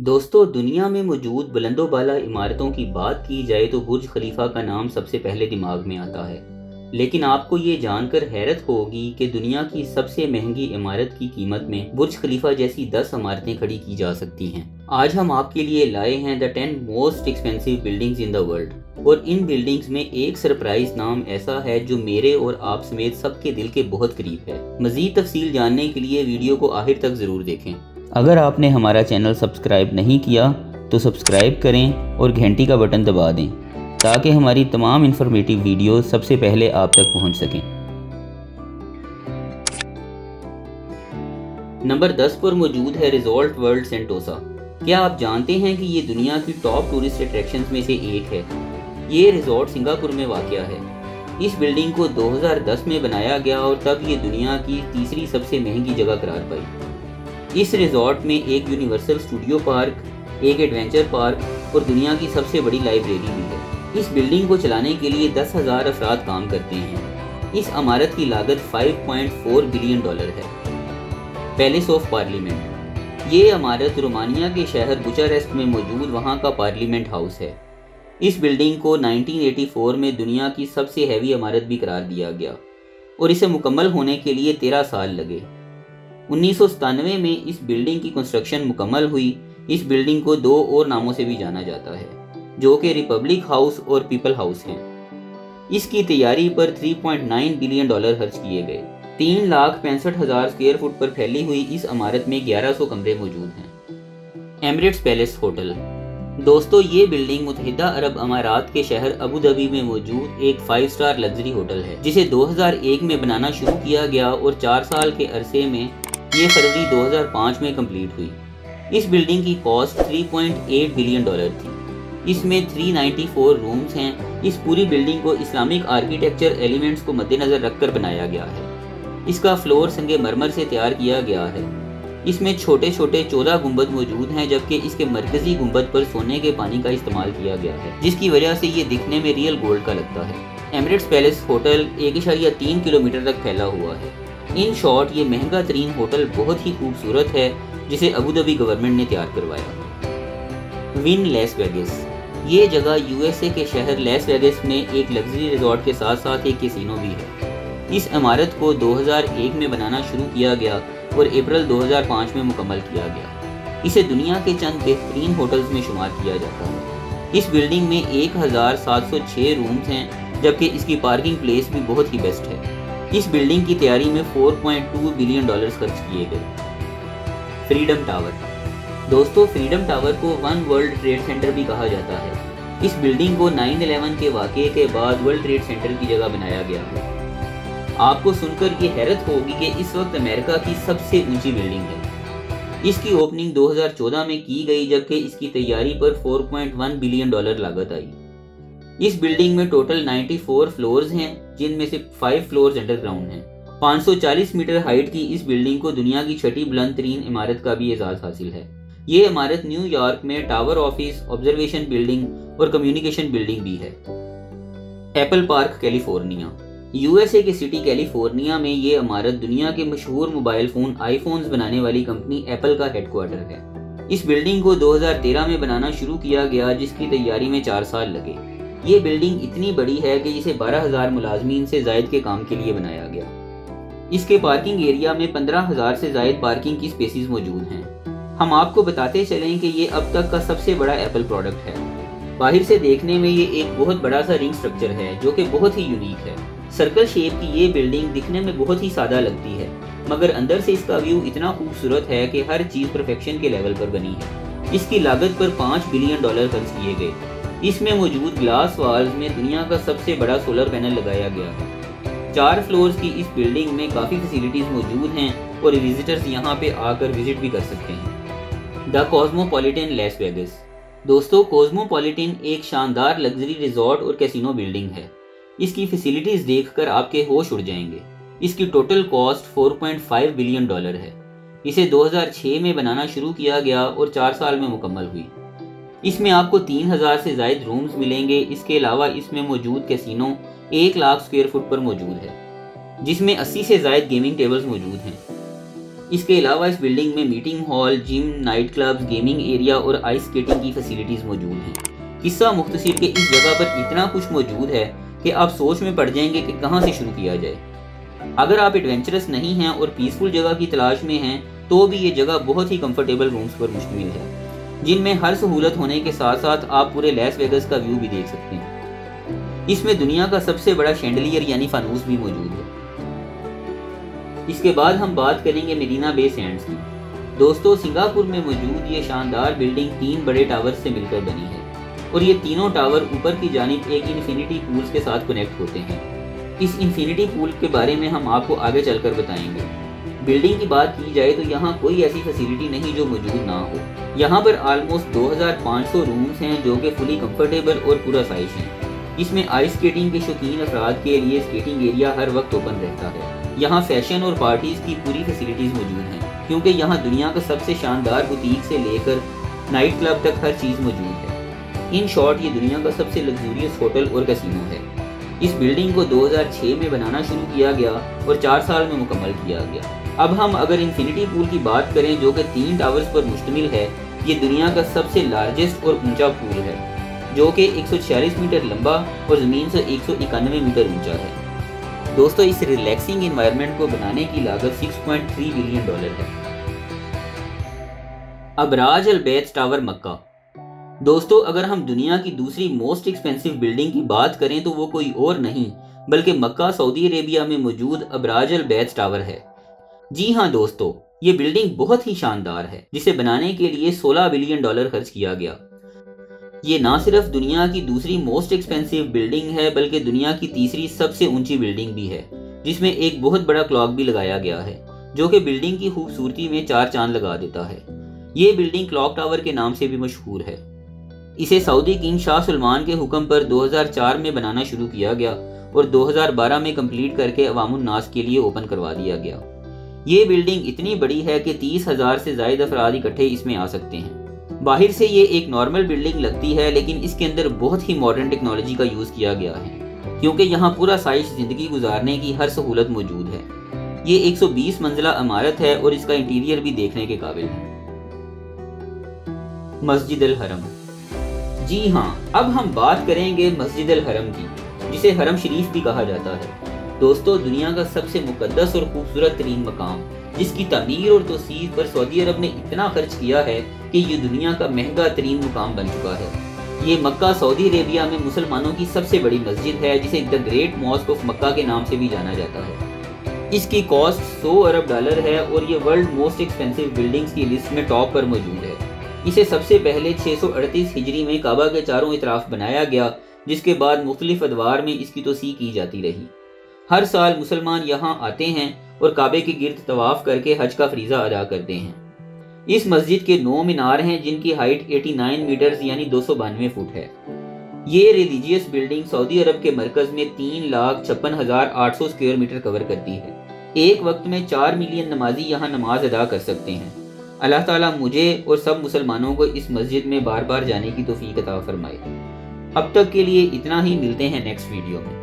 दोस्तों, दुनिया में मौजूद बुलंदो बाला इमारतों की बात की जाए तो बुर्ज खलीफा का नाम सबसे पहले दिमाग में आता है। लेकिन आपको ये जानकर हैरत होगी कि दुनिया की सबसे महँगी इमारत की कीमत में बुर्ज खलीफा जैसी दस इमारतें खड़ी की जा सकती हैं। आज हम आपके लिए लाए हैं the ten most expensive buildings in the world और इन बिल्डिंग्स में एक सरप्राइज़ नाम ऐसा है जो मेरे और आप समेत सबके दिल के बहुत करीब है। मजीद तफसील जानने के लिए वीडियो को आखिर तक ज़रूर देखें। अगर आपने हमारा चैनल सब्सक्राइब नहीं किया तो सब्सक्राइब करें और घंटी का बटन दबा दें, ताकि हमारी तमाम इन्फॉर्मेटिव वीडियो सबसे पहले आप तक पहुँच सकें। नंबर 10 पर मौजूद है रिजॉर्ट वर्ल्ड सेंटोसा क्या आप जानते हैं कि ये दुनिया की टॉप टूरिस्ट अट्रैक्शंस में से एक है? ये रिजॉर्ट सिंगापुर में वाक़ है। इस बिल्डिंग को 2010 में बनाया गया और तब ये दुनिया की तीसरी सबसे महँगी जगह करार पाई। इस रिजॉर्ट में एक यूनिवर्सल स्टूडियो पार्क, एक एडवेंचर पार्क और दुनिया की सबसे बड़ी लाइब्रेरी भी है। इस बिल्डिंग को चलाने के लिए दस हज़ार अफराद काम करते हैं। इस इमारत की लागत 5.4 बिलियन डॉलर है। Palace of parliament. ये इमारत रोमानिया के शहर बुचारेस्ट में मौजूद वहाँ का पार्लियामेंट हाउस है। इस बिल्डिंग को 1984 में दुनिया की सबसे हैवी इमारत भी करार दिया गया और इसे मुकम्मल होने के लिए तेरह साल लगे। उन्नीस सौ सतानवे में इस बिल्डिंग की कंस्ट्रक्शन मुकम्मल हुई। इस बिल्डिंग को दो और नामों से भी जाना जाता है, जो कि रिपब्लिक हाउस और पीपल हाउस हैं। इसकी तैयारी पर 3.9 बिलियन डॉलर खर्च किए गए। तीन लाख पैंसठ हज़ार स्क्वेयर फुट पर फैली हुई इस इमारत में 1100 कमरे मौजूद हैं। एमरेट्स पैलेस होटल दोस्तों, ये बिल्डिंग मुतहिदा अरब अमारात के शहर अबू धाबी में मौजूद एक फाइव स्टार लग्जरी होटल है, जिसे 2001 में बनाना शुरू किया गया और चार साल के अरसे में ये फरवरी 2005 में कंप्लीट हुई। इस बिल्डिंग की कॉस्ट 3.8 बिलियन डॉलर थी। इसमें 394 रूम्स हैं। इस पूरी बिल्डिंग को इस्लामिक आर्किटेक्चर एलिमेंट्स को मद्देनजर रखकर बनाया गया है। इसका फ्लोर संगे मरमर से तैयार किया गया है। इसमें छोटे छोटे चौदह गुंबद मौजूद हैं, जबकि इसके मरकजी गुंबद पर सोने के पानी का इस्तेमाल किया गया है, जिसकी वजह से ये दिखने में रियल गोल्ड का लगता है। एमरेट्स पैलेस होटल एक इशारिया तीन किलोमीटर तक फैला हुआ है। इन शॉर्ट ये महँगा तरीन होटल बहुत ही खूबसूरत है, जिसे अबू धाबी गवर्नमेंट ने तैयार करवाया। विन लेस वेगस ये जगह यूएसए के शहर लेस वेगस में एक लग्जरी रिजॉर्ट के साथ साथ एक कैसीनो भी है। इस इमारत को 2001 में बनाना शुरू किया गया और अप्रैल 2005 में मुकम्मल किया गया। इसे दुनिया के चंद बेहतरीन होटल्स में शुमार किया जाता है। इस बिल्डिंग में 1706 रूम्स हैं, जबकि इसकी पार्किंग प्लेस भी बहुत ही बेस्ट है। इस बिल्डिंग की तैयारी में 4.2 बिलियन डॉलर्स खर्च किए गए। फ्रीडम टावर दोस्तों फ्रीडम टावर को वन वर्ल्ड ट्रेड सेंटर भी कहा जाता है। इस बिल्डिंग को 9/11 के वाक़े के बाद वर्ल्ड ट्रेड सेंटर की जगह बनाया गया है। आपको सुनकर ये हैरत होगी कि इस वक्त अमेरिका की सबसे ऊँची बिल्डिंग है। इसकी ओपनिंग 2014 में की गई, जबकि इसकी तैयारी पर 4.1 बिलियन डॉलर लागत आई। इस बिल्डिंग में टोटल 94 फ्लोर्स हैं, जिनमें से 5 फ्लोर्स अंडरग्राउंड हैं। 540 मीटर हाइट की इस बिल्डिंग को दुनिया की छठी बुलंद तरीन इमारत का भी एजाज हासिल है। ये इमारत न्यूयॉर्क में टावर ऑफ़िस, ऑब्जर्वेशन बिल्डिंग और कम्युनिकेशन बिल्डिंग भी है। Apple park, California. यूएसए के सिटी कैलिफ़ोर्निया में ये इमारत दुनिया के मशहूर मोबाइल फ़ोन, आईफोन्स बनाने वाली कंपनी एप्पल का हेडक्वार्टर है। इस बिल्डिंग को 2013 में बनाना शुरू किया गया, जिसकी तैयारी में चार साल लगे। ये बिल्डिंग इतनी बड़ी है कि इसे 12,000 मुलाजमीन से जायद के काम के लिए बनाया गया। इसके पार्किंग एरिया में 15,000 से जायद पार्किंग की स्पेसिस मौजूद हैं। हम आपको बताते चलें कि ये अब तक का सबसे बड़ा एप्पल प्रोडक्ट है। बाहर से देखने में ये एक बहुत बड़ा सा रिंग स्ट्रक्चर है जो कि बहुत ही यूनिक है। सर्कल शेप की ये बिल्डिंग दिखने में बहुत ही सादा लगती है मगर अंदर से इसका व्यू इतना खूबसूरत है कि हर चीज़ परफेक्शन के लेवल पर बनी है। इसकी लागत पर पाँच बिलियन डॉलर खर्च किए गए। इसमें मौजूद ग्लास वॉल्स में दुनिया का सबसे बड़ा सोलर पैनल लगाया गया है। चार फ्लोर्स की इस बिल्डिंग में काफ़ी फैसिलिटीज़ मौजूद हैं और विजिटर्स यहाँ पे आकर विज़िट भी कर सकते हैं। द कॉस्मोपॉलिटन लेस वेगस दोस्तों कॉस्मोपॉलिटन एक शानदार लग्जरी रिजॉर्ट और कैसीनो बिल्डिंग है। इसकी फैसिलिटीज़ देखकर आपके होश उड़ जाएँगे। इसकी टोटल कॉस्ट 4.5 बिलियन डॉलर है। इसे 2006 में बनाना शुरू किया गया और चार साल में मुकम्मल हुई। इसमें आपको 3000 से जायद रूम्स मिलेंगे। इसके अलावा इसमें मौजूद कैसीनो एक लाख स्क्वेयर फुट पर मौजूद है, जिसमें 80 से जायद गेमिंग टेबल्स मौजूद हैं। इसके अलावा इस बिल्डिंग में meeting hall gym night club gaming area और आइस स्केटिंग की फैसिलिटीज़ मौजूद हैं। किस्सा मुख्तसर के इस जगह पर इतना कुछ मौजूद है कि आप सोच में पड़ जाएँगे कि कहाँ से शुरू किया जाए। अगर आप एडवेंचरस नहीं हैं और पीसफुल जगह की तलाश में हैं तो भी ये जगह बहुत ही कंफर्टेबल रूम्स पर मुश्तमिल है। जिनमें हर सहूलत होने के साथ साथ आप पूरे लेस वेगस का व्यू भी देख सकते हैं। इसमें दुनिया का सबसे बड़ा शेंडलियर यानी फानूस भी मौजूद है। इसके बाद हम बात करेंगे मेरीना बे सैंड्स की। दोस्तों, सिंगापुर में मौजूद ये शानदार बिल्डिंग तीन बड़े टावर से मिलकर बनी है और ये तीनों टावर ऊपर की जानिब एक इन्फिनिटी पूल्स के साथ कनेक्ट होते हैं। इस इन्फिनिटी पूल के बारे में हम आपको आगे चलकर बताएँगे। बिल्डिंग की बात की जाए तो यहाँ कोई ऐसी फैसिलिटी नहीं जो मौजूद ना हो। यहाँ पर ऑलमोस्ट 2500 रूम्स हैं जो कि फुली कंफर्टेबल और पूरा साइज़ हैं। इसमें आइस स्केटिंग के शौकीन अफराद के लिए स्केटिंग एरिया हर वक्त ओपन रहता है। यहाँ फ़ैशन और पार्टीज़ की पूरी फैसिलिटीज़ मौजूद हैं, क्योंकि यहाँ दुनिया का सबसे शानदार बुटीक से लेकर नाइट क्लब तक हर चीज़ मौजूद है। इन शॉर्ट ये दुनिया का सबसे लग्जूरियस होटल और कैसीनो है। इस बिल्डिंग को 2006 में बनाना शुरू किया गया और चार साल में मुकम्मल किया गया। अब हम अगर इन्फिनिटी पूल की बात करें जो कि तीन टावर्स पर मुश्तमिल है, ये दुनिया का सबसे लार्जेस्ट और ऊँचा पूल है, जो कि एक मीटर लंबा और ज़मीन से एक सौ इक्यानवे मीटर ऊँचा है। दोस्तों, इस रिलैक्सिंग इन्वायरमेंट को बनाने की लागत 6.3 बिलियन डॉलर है। Abraj Al Bait tower Mecca. दोस्तों, अगर हम दुनिया की दूसरी मोस्ट एक्सपेंसिव बिल्डिंग की बात करें तो वो कोई और नहीं, बल्कि मक्का, सऊदी अरेबिया में मौजूद अबराज अल बैत टावर है। जी हाँ दोस्तों, ये बिल्डिंग बहुत ही शानदार है, जिसे बनाने के लिए 16 बिलियन डॉलर खर्च किया गया। ये ना सिर्फ़ दुनिया की दूसरी मोस्ट एक्सपेंसिव बिल्डिंग है, बल्कि दुनिया की तीसरी सबसे ऊँची बिल्डिंग भी है, जिसमें एक बहुत बड़ा क्लॉक भी लगाया गया है, जो कि बिल्डिंग की खूबसूरती में चार चाँद लगा देता है। ये बिल्डिंग क्लॉक टावर के नाम से भी मशहूर है। इसे सऊदी किंग शाह सलमान के हुक्म पर 2004 में बनाना शुरू किया गया और 2012 में कंप्लीट करके अवामुन्नास के लिए ओपन करवा दिया गया। ये बिल्डिंग इतनी बड़ी है कि तीस हज़ार से जायद अफराद इकट्ठे इसमें आ सकते हैं। बाहर से ये एक नॉर्मल बिल्डिंग लगती है, लेकिन इसके अंदर बहुत ही मॉडर्न टेक्नोलॉजी का यूज़ किया गया है, क्योंकि यहाँ पूरा साइज़ ज़िंदगी गुजारने की हर सहूलत मौजूद है। ये 120 मंजिला इमारत है और इसका इंटीरियर भी देखने के काबिल है। मस्जिद अल हरम। जी हाँ अब हम बात करेंगे मस्जिद अल हरम की, जिसे हरम शरीफ भी कहा जाता है। दोस्तों, दुनिया का सबसे मुकदस और खूबसूरत तरीन मकाम, जिसकी तमीर और तोसीर पर सऊदी अरब ने इतना खर्च किया है कि ये दुनिया का महँगा तरीन मुकाम बन चुका है। ये मक्का सऊदी अरेबिया में मुसलमानों की सबसे बड़ी मस्जिद है, जिसे the great mosque of Mecca के नाम से भी जाना जाता है। इसकी कॉस्ट 100 अरब डॉलर है और ये वर्ल्ड मोस्ट एक्सपेंसिव बिल्डिंग्स की लिस्ट में टॉप पर मौजूद है। इसे सबसे पहले 638 हिजरी में काबा के चारों इतराफ बनाया गया, जिसके बाद मुख्तलिफ़ अदवार में इसकी तोसी की जाती रही। हर साल मुसलमान यहाँ आते हैं और काबे के गिर्द तवाफ करके हज का फरीजा अदा करते हैं। इस मस्जिद के नौ मीनार हैं, जिनकी हाइट 89 मीटर यानी दो सौ बानवे फुट है। ये रिलीजियस बिल्डिंग सऊदी अरब के मरकज में तीन लाख छप्पन हज़ार आठ सौ स्क्वेयर मीटर कवर करती है। एक वक्त में चार मिलियन नमाजी यहाँ नमाज़ अदा कर सकते हैं। अल्लाह ताला मुझे और सब मुसलमानों को इस मस्जिद में बार बार जाने की तोफ़ी अता फरमाए। अब तक के लिए इतना ही, मिलते हैं नेक्स्ट वीडियो में।